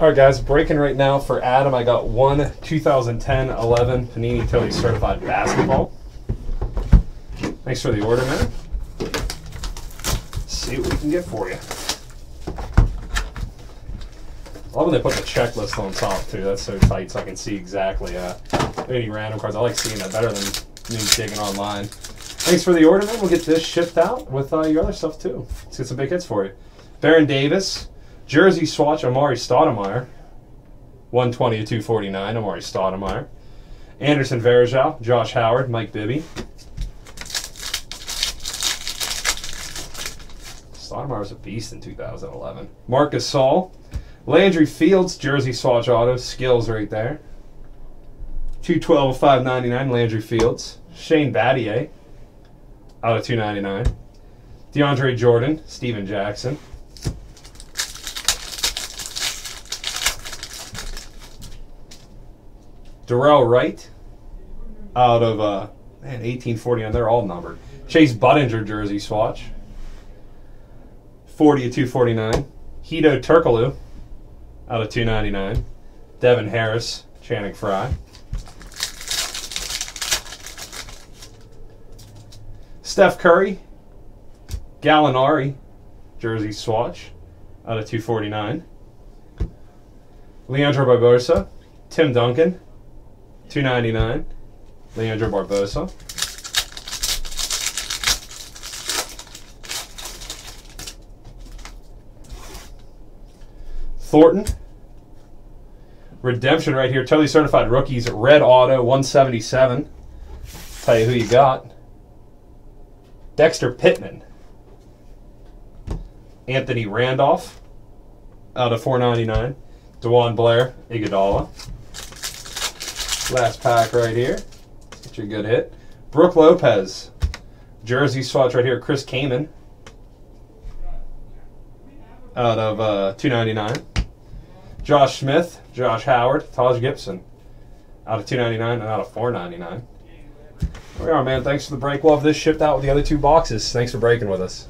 All right, guys, breaking right now for Adam. I got one 2010-11 Panini Totally Certified Basketball. Thanks for the order, man. Let's see what we can get for you. I love when they put the checklist on top too. That's so tight, so I can see exactly uh, any random cards. I like seeing that better than me digging online. Thanks for the order, man. We'll get this shipped out with uh, your other stuff too. Let's get some big hits for you. Baron Davis, Jersey swatch Amar'e Stoudemire. 120 to 249, Amar'e Stoudemire. Anderson Varejao, Josh Howard, Mike Bibby. Stoudemire was a beast in 2011. Marcus Gasol, Landry Fields, Jersey swatch auto, skills right there. 212 599, Landry Fields. Shane Battier, out of 299. DeAndre Jordan, Stephen Jackson. Dorell Wright out of uh, man 1849. They're all numbered. Chase Budinger jersey swatch. 40 to 249. Hedo Turkoglu out of 299. Devin Harris, Channing Frye. Steph Curry, Gallinari, jersey swatch out of 249. Leandro Barbosa, Tim Duncan, 299. Leandro Barbosa. Thornton. Redemption right here. Totally certified rookies. Red Auto 177. Tell you who you got. Dexter Pittman. Anthony Randolph out of 499. DeJuan Blair, Iguodala. Last pack right here. Get your good hit. Brook Lopez. Jersey swatch right here. Chris Kaman. Out of uh, 299. Josh Smith, Josh Howard, Taj Gibson. Out of 299 and out of 499. There we are, man. Thanks for the break. We'll have this shipped out with the other two boxes. Thanks for breaking with us.